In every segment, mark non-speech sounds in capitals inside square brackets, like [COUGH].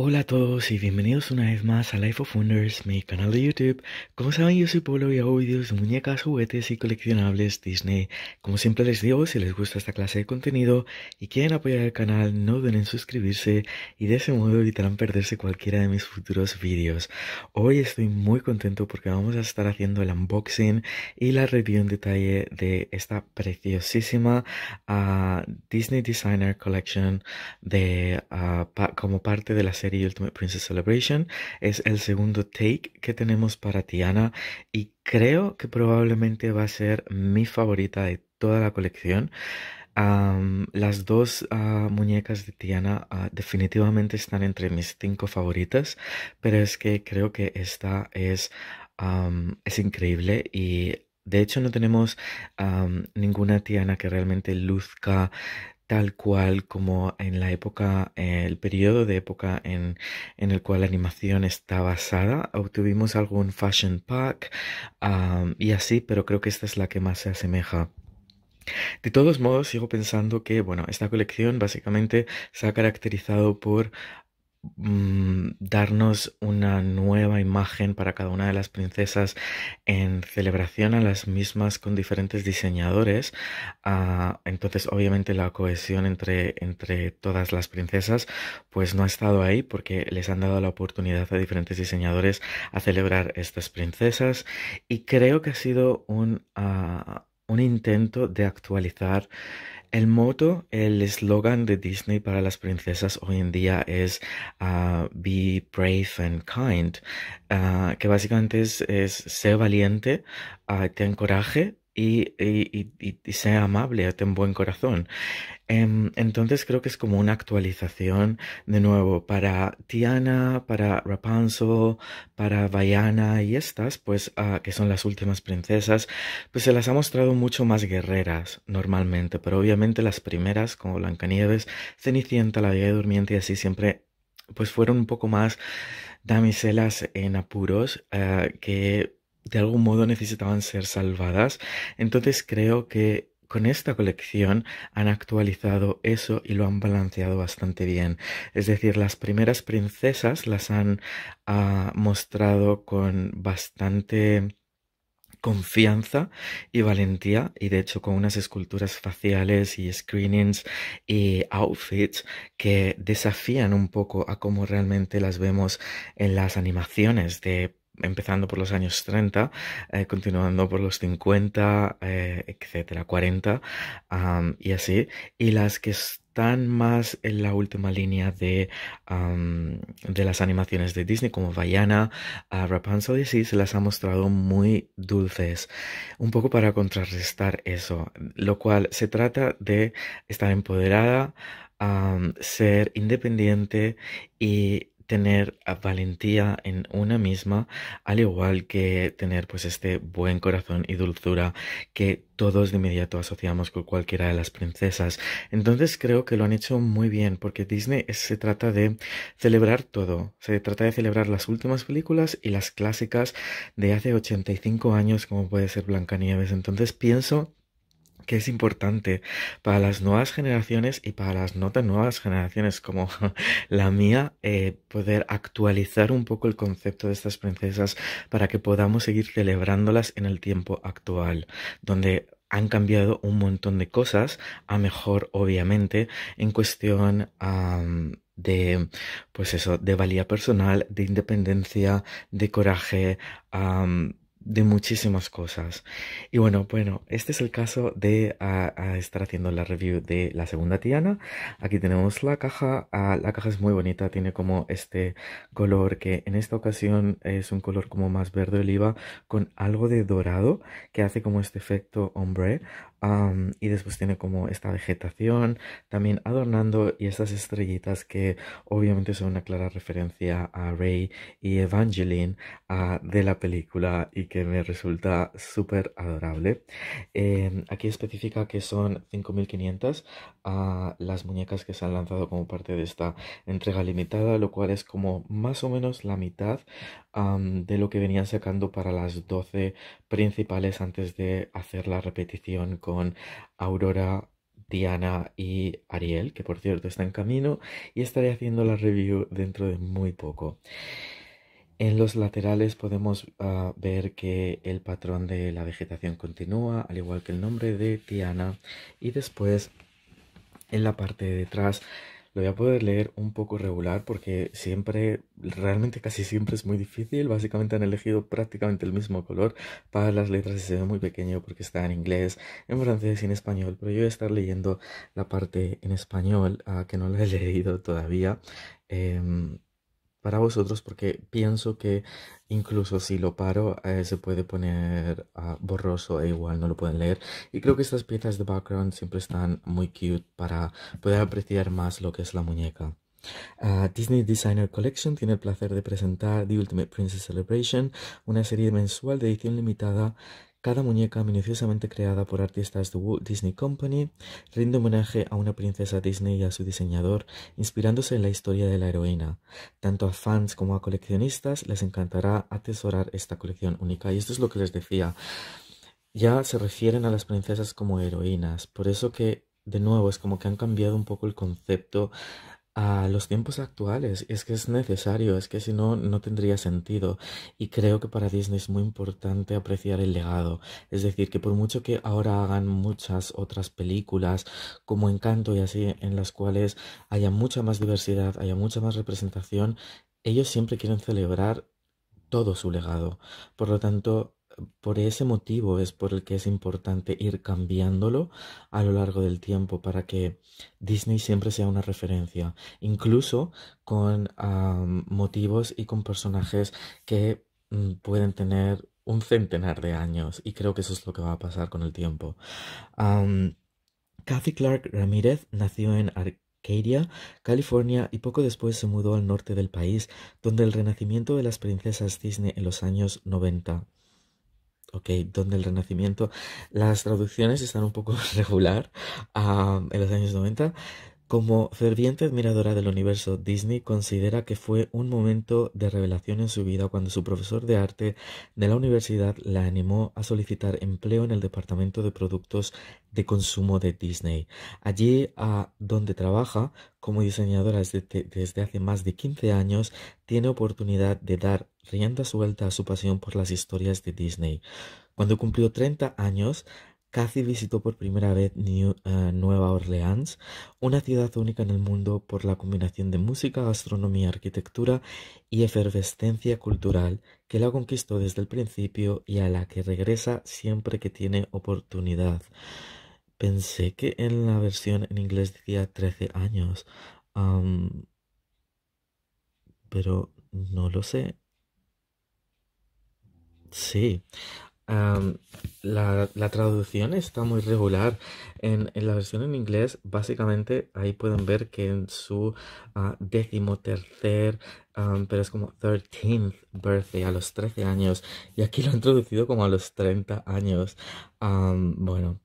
Hola a todos y bienvenidos una vez más a Life of Wonders, mi canal de YouTube. Como saben, yo soy Polo y hago vídeos de muñecas, juguetes y coleccionables Disney. Como siempre les digo, si les gusta esta clase de contenido y quieren apoyar el canal, no duden en suscribirse y de ese modo evitarán perderse cualquiera de mis futuros vídeos. Hoy estoy muy contento porque vamos a estar haciendo el unboxing y la review en detalle de esta preciosísima ah, Disney Designer Collection de, ah, como parte de la serie Ultimate Princess Celebration. Es el segundo take que tenemos para Tiana y creo que probablemente va a ser mi favorita de toda la colección. las dos ah, muñecas de Tiana ah, definitivamente están entre mis cinco favoritas, pero es que creo que esta es, es increíble y de hecho no tenemos ninguna Tiana que realmente luzca tal cual como en la época, el periodo de época en, en, el cual la animación está basada. Obtuvimos algún fashion pack y así, pero creo que esta es la que más se asemeja. De todos modos, sigo pensando que, bueno, esta colección básicamente se ha caracterizado por darnos una nueva imagen para cada una de las princesas en celebración a las mismas con diferentes diseñadores. Ah, entonces, obviamente, la cohesión entre, entre todas las princesas, pues no ha estado ahí porque les han dado la oportunidad a diferentes diseñadores a celebrar estas princesas. Y creo que ha sido un, ah, un intento de actualizar el moto, el eslogan de Disney para las princesas hoy en día es ah, Be brave and kind, ah, que básicamente es, es ser valiente, uh, ten coraje y, sea amable, ten buen corazón. Em, entonces creo que es como una actualización de nuevo para Tiana, para Rapunzel, para Vaiana y estas, pues ah, que son las últimas princesas, pues se las ha mostrado mucho más guerreras normalmente, pero obviamente las primeras como Blancanieves, Cenicienta, la Bella Durmiente y así siempre pues fueron un poco más damiselas en apuros ah, que de algún modo necesitaban ser salvadas. Entonces creo que con esta colección han actualizado eso y lo han balanceado bastante bien. Es decir, las primeras princesas las han ah, mostrado con bastante confianza y valentía y de hecho con unas esculturas faciales y screenings y outfits que desafían un poco a cómo realmente las vemos en las animaciones de empezando por los años 30, eh, continuando por los 50, eh, etcétera, 40 y así, y las que están más en la última línea de, de las animaciones de Disney, como Vaiana, Rapunzel y así, se las ha mostrado muy dulces, un poco para contrarrestar eso, lo cual se trata de estar empoderada, ser independiente y tener valentía en una misma, al igual que tener pues este buen corazón y dulzura que todos de inmediato asociamos con cualquiera de las princesas. Entonces creo que lo han hecho muy bien porque Disney se trata de celebrar todo. Se trata de celebrar las últimas películas y las clásicas de hace 85 años como puede ser Blancanieves. Entonces pienso que es importante para las nuevas generaciones y para las no tan nuevas generaciones como [LAUGHS] la mía, eh, poder actualizar un poco el concepto de estas princesas para que podamos seguir celebrándolas en el tiempo actual, donde han cambiado un montón de cosas a mejor, obviamente, en cuestión de, pues eso, de valía personal, de independencia, de coraje, de muchísimas cosas. Y bueno, bueno, este es el caso de estar haciendo la review de la segunda Tiana. Aquí tenemos la caja. Ah, la caja es muy bonita, tiene como este color que en esta ocasión es un color como más verde oliva con algo de dorado que hace como este efecto y después tiene como esta vegetación también adornando y estas estrellitas que obviamente son una clara referencia a Rey y Evangeline uh, de la película y que me resulta súper adorable. Em, aquí especifica que son 5500 uh, las muñecas que se han lanzado como parte de esta entrega limitada, lo cual es como más o menos la mitad de lo que venían sacando para las 12 principales antes de hacer la repetición Aurora Tiana y Ariel, que por cierto está en camino, y estaré haciendo la review dentro de muy poco. En los laterales podemos ah, ver que el patrón de la vegetación continúa, al igual que el nombre de Tiana, y después en la parte de detrás lo voy a poder leer un poco regular porque siempre, realmente casi siempre es muy difícil. Básicamente han elegido prácticamente el mismo color para las letras y se ve muy pequeño porque está en inglés, en francés y en español. Pero yo voy a estar leyendo la parte en español ah, que no la he [LAUGHS] leído todavía. Em, para vosotros porque pienso que incluso si lo paro eh, se puede poner ah, borroso e igual no lo pueden leer y creo que estas piezas de background siempre están muy cute para poder apreciar más lo que es la muñeca. Ah, Disney Designer Collection tiene el placer de presentar The Ultimate Princess Celebration, una serie mensual de edición limitada cada muñeca, minuciosamente creada por artistas de Walt Disney Company, rinde homenaje a una princesa Disney y a su diseñador, inspirándose en la historia de la heroína. Tanto a fans como a coleccionistas les encantará atesorar esta colección única. Y esto es lo que les decía. Ya se refieren a las princesas como heroínas, por eso que de nuevo es como que han cambiado un poco el concepto a los tiempos actuales. Es que es necesario, es que si no, no tendría sentido. Y creo que para Disney es muy importante apreciar el legado. Es decir, que por mucho que ahora hagan muchas otras películas como Encanto y así, en las cuales haya mucha más diversidad, haya mucha más representación, ellos siempre quieren celebrar todo su legado. Por lo tanto, por ese motivo es por el que es importante ir cambiándolo a lo largo del tiempo para que Disney siempre sea una referencia, incluso con motivos y con personajes que mm, pueden tener un centenar de años y creo que eso es lo que va a pasar con el tiempo. Kathy Clark Ramírez nació en Arcadia, California y poco después se mudó al norte del país, donde el renacimiento de las princesas Disney en los años 90 Ok, donde el Renacimiento, las traducciones están un poco [LAUGHS] regular en los años 90. Como ferviente admiradora del universo, Disney considera que fue un momento de revelación en su vida cuando su profesor de arte de la universidad la animó a solicitar empleo en el departamento de productos de consumo de Disney. Allí, a donde trabaja como diseñadora desde, hace más de 15 años, tiene oportunidad de dar rienda suelta a su pasión por las historias de Disney. Cuando cumplió 30 años, Cathy visitó por primera vez eh, Nueva Orleans, una ciudad única en el mundo por la combinación de música, gastronomía, arquitectura y efervescencia cultural que la conquistó desde el principio y a la que regresa siempre que tiene oportunidad. Pensé que en la versión en inglés decía 13 años, pero no lo sé. Sí, la, la, traducción está muy regular. En, en, la versión en inglés, básicamente ahí pueden ver que en su uh, decimotercer, pero es como 13th birthday, a los 13 años, y aquí lo han traducido como a los 30 años. bueno,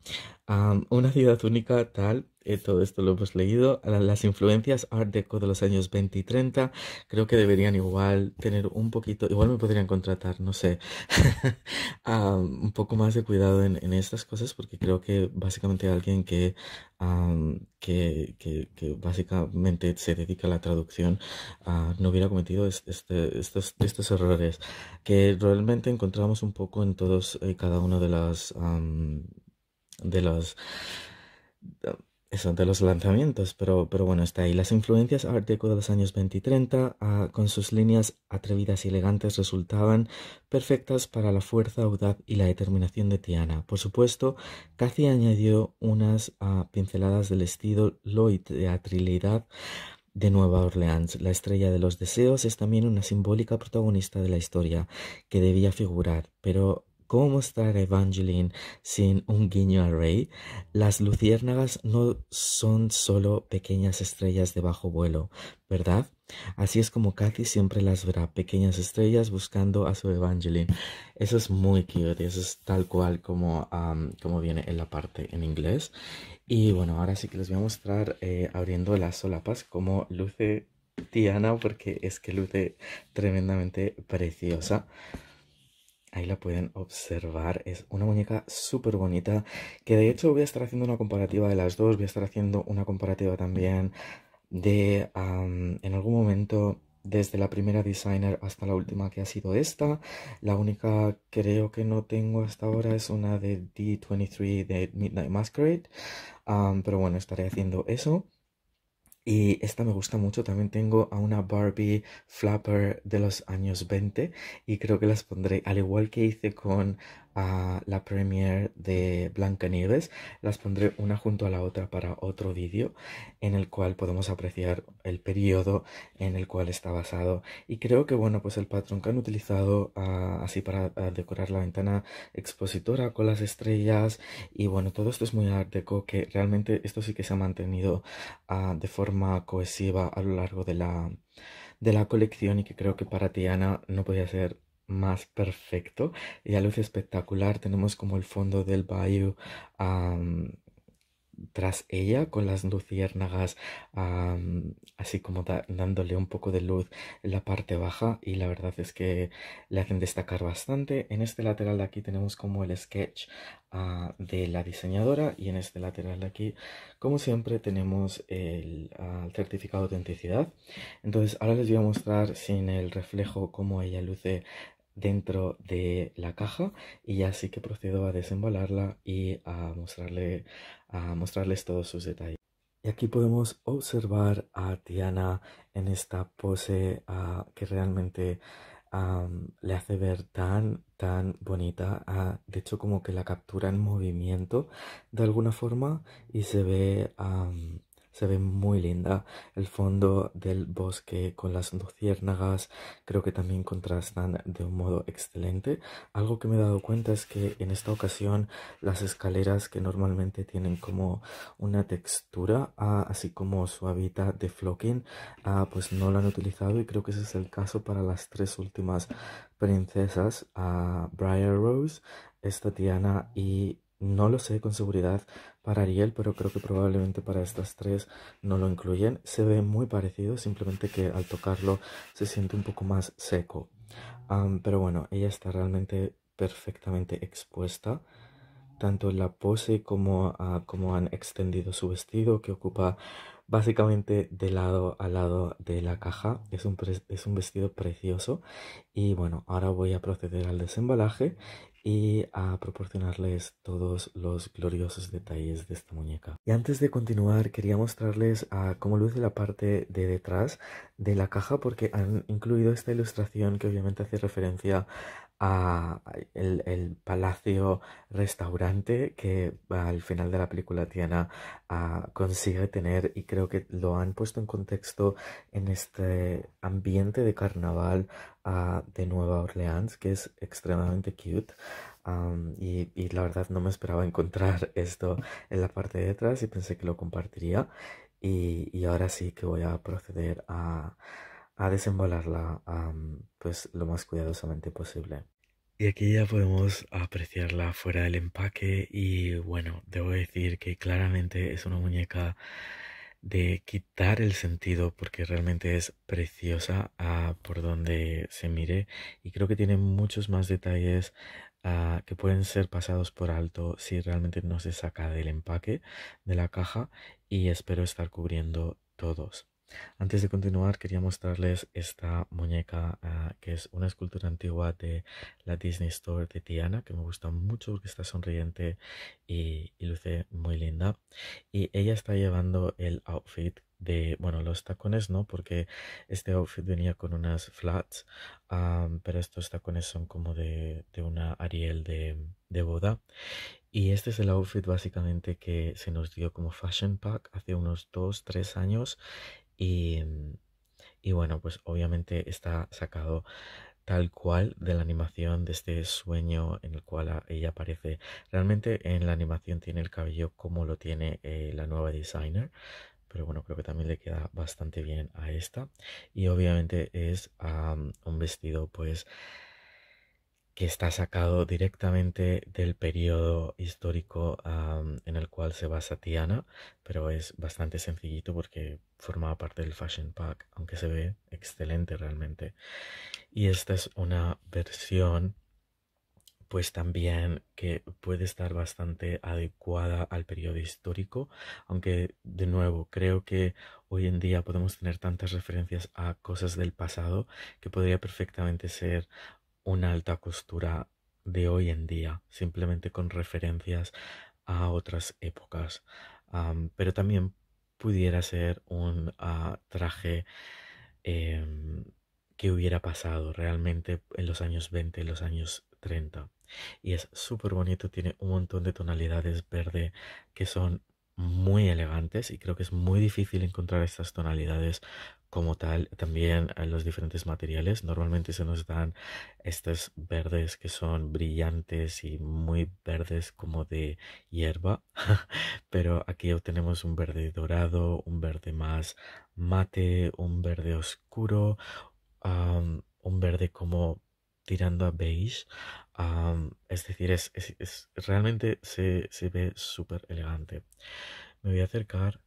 una ciudad única tal eh, todo esto lo hemos leído. Las influencias Art Deco de los años 20 y 30 creo que deberían igual tener un poquito, igual me podrían contratar, no sé, [LAUGHS] un poco más de cuidado en, en, estas cosas porque creo que básicamente alguien que, que, que, básicamente se dedica a la traducción uh, no hubiera cometido este, estos, estos errores que realmente encontramos un poco en todos y cada uno de las... de los eso, de los lanzamientos, pero, pero bueno, está ahí. Las influencias Art Deco de los años 20 y 30, ah, con sus líneas atrevidas y elegantes, resultaban perfectas para la fuerza, audaz y la determinación de Tiana. Por supuesto, Cathy añadió unas ah, pinceladas del estilo Lloyd de atrilidad de Nueva Orleans. La estrella de los deseos es también una simbólica protagonista de la historia que debía figurar, pero ¿Cómo mostrar Evangeline sin un guiño a Rey? Las luciérnagas no son solo pequeñas estrellas de bajo vuelo, ¿verdad? Así es como Kathy siempre las verá, pequeñas estrellas buscando a su Evangeline. Eso es muy cute, eso es tal cual como, como viene en la parte en inglés. Y bueno, ahora sí que les voy a mostrar eh, abriendo las solapas como luce Tiana, porque es que luce tremendamente preciosa. Ahí la pueden observar. Es una muñeca súper bonita. Que de hecho voy a estar haciendo una comparativa de las dos. Voy a estar haciendo una comparativa también de en algún momento desde la primera designer hasta la última que ha sido esta. La única creo que no tengo hasta ahora es una de D23 de Midnight Masquerade. pero bueno, estaré haciendo eso. Y esta me gusta mucho. También tengo a una Barbie Flapper de los años 20 y creo que las pondré al igual que hice con a la premiere de Blancanieves. Las pondré una junto a la otra para otro vídeo en el cual podemos apreciar el periodo en el cual está basado. Y creo que bueno, pues el patrón que han utilizado ah, así para ah, decorar la ventana expositora con las estrellas y bueno, todo esto es muy art deco que realmente esto sí que se ha mantenido ah, de forma cohesiva a lo largo de la de la colección y que creo que para Tiana no podía ser más perfecto y a luz espectacular. Tenemos como el fondo del bayou tras ella con las luciérnagas así como dándole un poco de luz en la parte baja y la verdad es que le hacen destacar bastante. En este lateral de aquí tenemos como el sketch ah, de la diseñadora y en este lateral de aquí como siempre tenemos el, ah, certificado de autenticidad. Entonces ahora les voy a mostrar sin el reflejo cómo ella luce dentro de la caja y ya sí que procedo a desembalarla y a, mostrarle, a mostrarles todos sus detalles. Y aquí podemos observar a Tiana en esta pose ah, que realmente le hace ver tan, tan bonita. Ah, de hecho, como que la captura en movimiento de alguna forma y se ve se ve muy linda. El fondo del bosque con las luciérnagas creo que también contrastan de un modo excelente. Algo que me he dado cuenta es que en esta ocasión las escaleras que normalmente tienen como una textura, ah, así como suavita de flocking, ah, pues no lo han utilizado y creo que ese es el caso para las tres últimas princesas, ah, Briar Rose, esta Tiana y no lo sé con seguridad para Ariel, pero creo que probablemente para estas tres no lo incluyen. Se ve muy parecido, simplemente que al tocarlo se siente un poco más seco. pero bueno, ella está realmente perfectamente expuesta, tanto en la pose como, como han extendido su vestido, que ocupa básicamente de lado a lado de la caja. Es un, es un vestido precioso. Y bueno, ahora voy a proceder al desembalaje y a proporcionarles todos los gloriosos detalles de esta muñeca. Y antes de continuar quería mostrarles a cómo luce la parte de detrás de la caja porque han incluido esta ilustración que obviamente hace referencia el, palacio restaurante que al final de la película Tiana ah, consigue tener y creo que lo han puesto en contexto en este ambiente de carnaval ah, de Nueva Orleans que es extremadamente cute y, la verdad no me esperaba encontrar [LAUGHS] esto en la parte de detrás y pensé que lo compartiría y, ahora sí que voy a proceder a a desembolarla pues lo más cuidadosamente posible. Y aquí ya podemos apreciarla fuera del empaque y bueno, debo decir que claramente es una muñeca de quitar el sentido porque realmente es preciosa por donde se mire y creo que tiene muchos más detalles que pueden ser pasados por alto si realmente no se saca del empaque de la caja y espero estar cubriendo todos. Antes de continuar, quería mostrarles esta muñeca ah, que es una escultura antigua de la Disney Store de Tiana, que me gusta mucho porque está sonriente y, luce muy linda. Y ella está llevando el outfit de, bueno, los tacones no, porque este outfit venía con unas flats, pero estos tacones son como de, una Ariel de, de boda. Y este es el outfit básicamente que se nos dio como fashion pack hace unos 2-3 años y, y bueno, pues obviamente está sacado tal cual de la animación, de este sueño en el cual ella aparece. Realmente en la animación tiene el cabello como lo tiene eh, la nueva designer, pero bueno, creo que también le queda bastante bien a esta. Y obviamente es un vestido pues que está sacado directamente del periodo histórico en el cual se basa Tiana, pero es bastante sencillito porque formaba parte del Fashion Pack, aunque se ve excelente realmente. Y esta es una versión pues también que puede estar bastante adecuada al periodo histórico, aunque de nuevo creo que hoy en día podemos tener tantas referencias a cosas del pasado que podría perfectamente ser una alta costura de hoy en día, simplemente con referencias a otras épocas. pero también pudiera ser un ah, traje em, que hubiera pasado realmente en los años 20, en los años 30. Y es súper bonito, tiene un montón de tonalidades verde que son muy elegantes y creo que es muy difícil encontrar estas tonalidades como tal también en los diferentes materiales normalmente se nos dan estos verdes que son brillantes y muy verdes como de hierba [LAUGHS] pero aquí obtenemos un verde dorado un verde más mate un verde oscuro un verde como tirando a beige. Es decir, es, realmente se, ve súper elegante. Me voy a acercar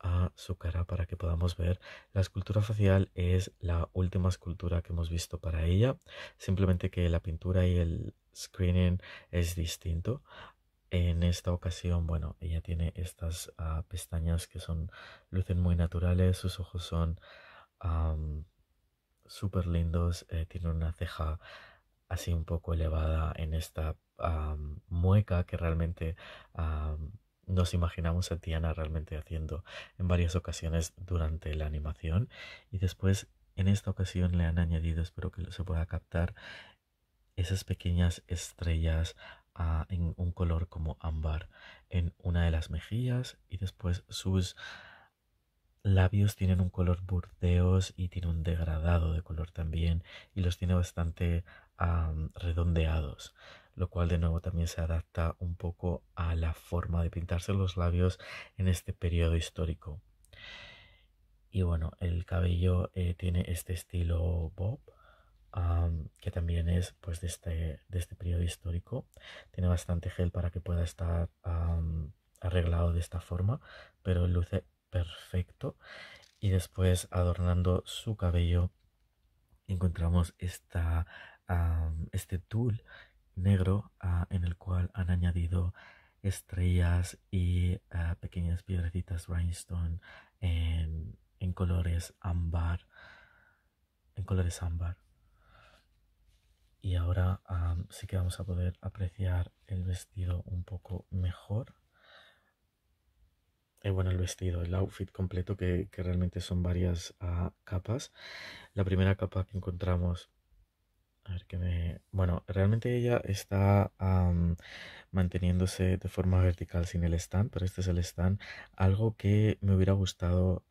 a su cara para que podamos ver. La escultura facial es la última escultura que hemos visto para ella. Simplemente que la pintura y el screening es distinto. En esta ocasión, bueno, ella tiene estas ah, pestañas que son, lucen muy naturales, sus ojos son súper lindos. Eh, tiene una ceja así un poco elevada en esta mueca que realmente nos imaginamos a Tiana realmente haciendo en varias ocasiones durante la animación. Y después en esta ocasión le han añadido, espero que se pueda captar, esas pequeñas estrellas ah, en un color como ámbar en una de las mejillas y después sus labios tienen un color burdeos y tiene un degradado de color también y los tiene bastante redondeados lo cual de nuevo también se adapta un poco a la forma de pintarse los labios en este periodo histórico y bueno el cabello eh, tiene este estilo bob que también es pues de este, de este periodo histórico tiene bastante gel para que pueda estar arreglado de esta forma pero luce perfecto. Y después adornando su cabello encontramos esta, este tul negro ah, en el cual han añadido estrellas y ah, pequeñas piedrecitas rhinestone en, colores ámbar en colores ámbar y ahora sí que vamos a poder apreciar el vestido un poco mejor eh, bueno, el vestido, el outfit completo, que, realmente son varias ah, capas. La primera capa que encontramos a ver que me... Bueno, realmente ella está manteniéndose de forma vertical sin el stand, pero este es el stand. Algo que me hubiera gustado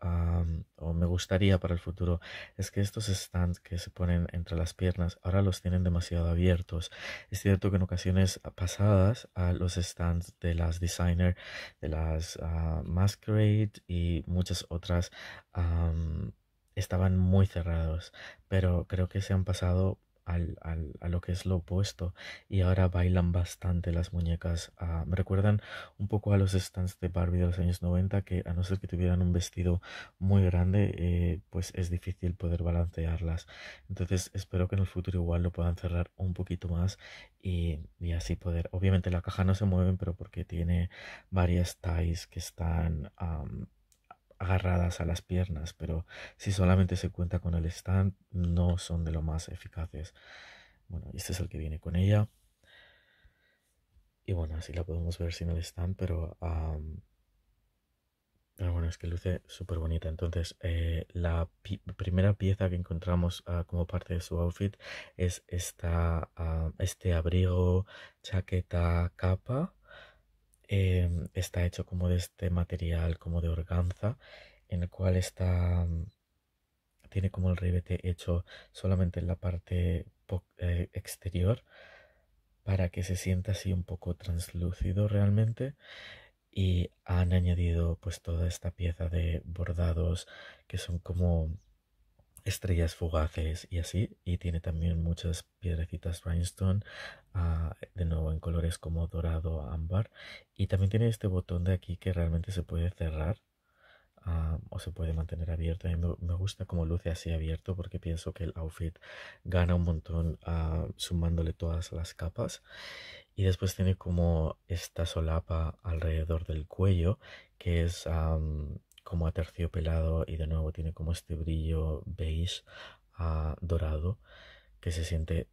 o me gustaría para el futuro es que estos stands que se ponen entre las piernas ahora los tienen demasiado abiertos. Es cierto que en ocasiones pasadas a los stands de las designer, de las uh, Masquerade y muchas otras estaban muy cerrados, pero creo que se han pasado al, al, a lo que es lo opuesto y ahora bailan bastante las muñecas. Ah, me recuerdan un poco a los stands de Barbie de los años 90 que a no ser que tuvieran un vestido muy grande eh, pues es difícil poder balancearlas. Entonces espero que en el futuro igual lo puedan cerrar un poquito más y, y así poder. Obviamente la caja no se mueve pero porque tiene varias ties que están agarradas a las piernas, pero si solamente se cuenta con el stand, no son de lo más eficaces. Bueno, este es el que viene con ella. Y bueno, así la podemos ver sin el stand, pero, bueno, es que luce súper bonita. Entonces, eh, la primera pieza que encontramos ah, como parte de su outfit es esta, este abrigo, chaqueta, capa Em, está hecho como de este material, como de organza, en el cual está, mm, tiene como el ribete hecho solamente en la parte eh, exterior para que se sienta así un poco translúcido realmente y han añadido pues toda esta pieza de bordados que son como estrellas fugaces y así y tiene también muchas piedrecitas rhinestone ah, de nuevo en colores como dorado ámbar y también tiene este botón de aquí que realmente se puede cerrar o se puede mantener abierto. A mí me, gusta como luce así abierto porque pienso que el outfit gana un montón sumándole todas las capas. Y después tiene como esta solapa alrededor del cuello que es como aterciopelado y de nuevo tiene como este brillo beige dorado que se siente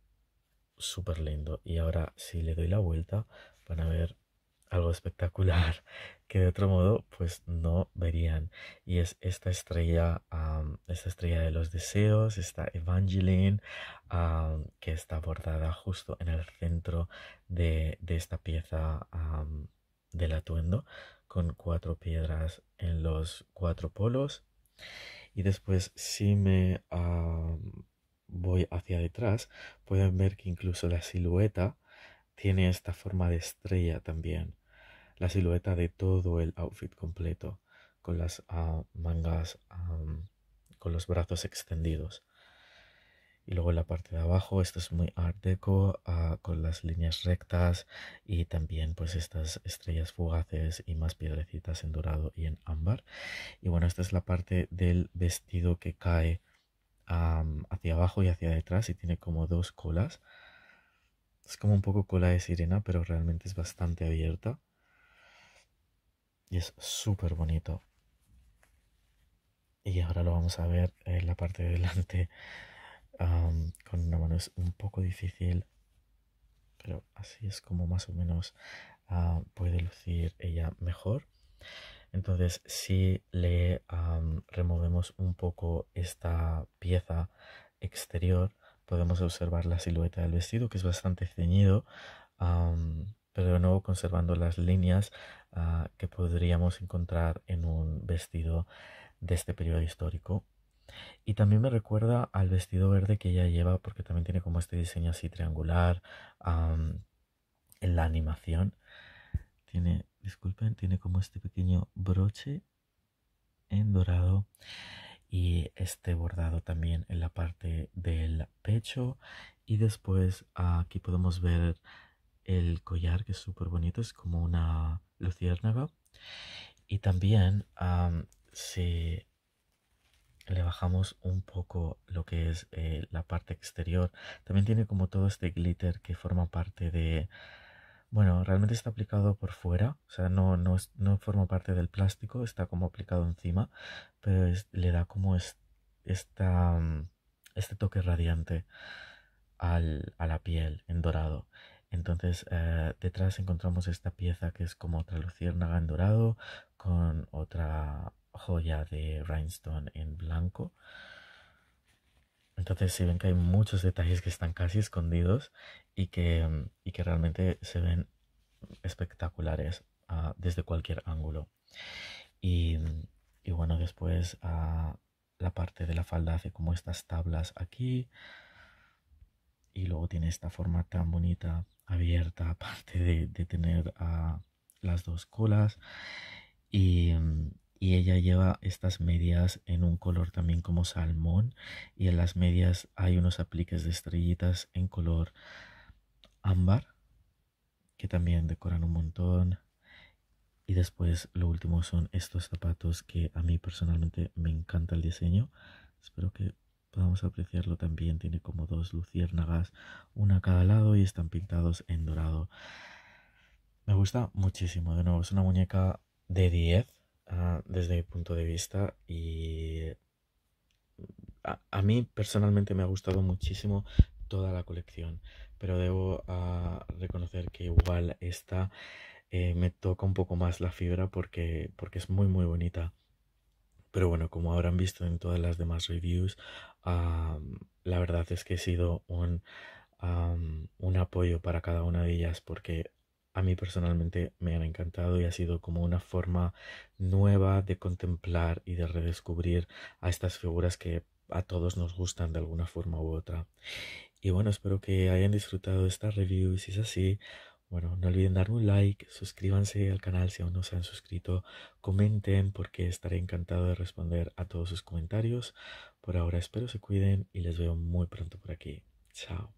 súper lindo. Y ahora si le doy la vuelta van a ver algo espectacular [LAUGHS] que de otro modo pues no verían y es esta estrella esta estrella de los deseos esta Evangeline que está bordada justo en el centro de, esta pieza del atuendo con cuatro piedras en los cuatro polos y después si me voy hacia detrás pueden ver que incluso la silueta tiene esta forma de estrella también la silueta de todo el outfit completo, con las ah, mangas, con los brazos extendidos. Y luego en la parte de abajo, esto es muy art deco, ah, con las líneas rectas y también pues estas estrellas fugaces y más piedrecitas en dorado y en ámbar. Y bueno, esta es la parte del vestido que cae hacia abajo y hacia detrás y tiene como dos colas. Es como un poco cola de sirena, pero realmente es bastante abierta y es súper bonito. Y ahora lo vamos a ver en la parte de delante con una mano es un poco difícil, pero así es como más o menos ah, puede lucir ella mejor. Entonces, si le removemos un poco esta pieza exterior, podemos observar la silueta del vestido, que es bastante ceñido pero de nuevo conservando las líneas ah, que podríamos encontrar en un vestido de este periodo histórico. Y también me recuerda al vestido verde que ella lleva porque también tiene como este diseño así triangular en la animación. Tiene, disculpen, tiene como este pequeño broche en dorado y este bordado también en la parte del pecho y después aquí podemos ver el collar que es súper bonito, es como una luciérnaga. Y también si le bajamos un poco lo que es eh, la parte exterior, también tiene como todo este glitter que forma parte de... Bueno, realmente está aplicado por fuera, o sea, no, no, no forma parte del plástico, está como aplicado encima, pero le da como esta, este toque radiante al, a la piel en dorado. Entonces eh, detrás encontramos esta pieza que es como otra luciérnaga en dorado con otra joya de rhinestone en blanco. Entonces si ven que hay muchos detalles que están casi escondidos y que, y que realmente se ven espectaculares ah, desde cualquier ángulo. Y, bueno, después uh, la parte de la falda hace como estas tablas aquí. Y luego tiene esta forma tan bonita abierta, [LAUGHS] aparte de, tener a las dos colas. Y, y, ella lleva estas medias en un color también como salmón. Y en las medias hay unos apliques de estrellitas en color ámbar, que también decoran un montón. Y después lo último son estos zapatos que a mí personalmente me encanta el diseño. Espero que podamos apreciarlo también. Tiene como dos luciérnagas, una a cada lado y están pintados en dorado. Me gusta muchísimo. De nuevo, es una muñeca de 10 ah, desde mi punto de vista y a, mí personalmente me ha gustado muchísimo toda la colección, pero debo ah, reconocer que igual esta eh, me toca un poco más la fibra porque, porque es muy muy bonita. Pero bueno, como habrán visto en todas las demás reviews, la verdad es que he sido un, un apoyo para cada una de ellas porque a mí personalmente me han encantado y ha sido como una forma nueva de contemplar y de redescubrir a estas figuras que a todos nos gustan de alguna forma u otra. Y bueno, espero que hayan disfrutado de esta review y si es así, bueno, no olviden darme un like, suscríbanse al canal si aún no se han suscrito, comenten porque estaré encantado de responder a todos sus comentarios. Por ahora espero se cuiden y les veo muy pronto por aquí. Chao.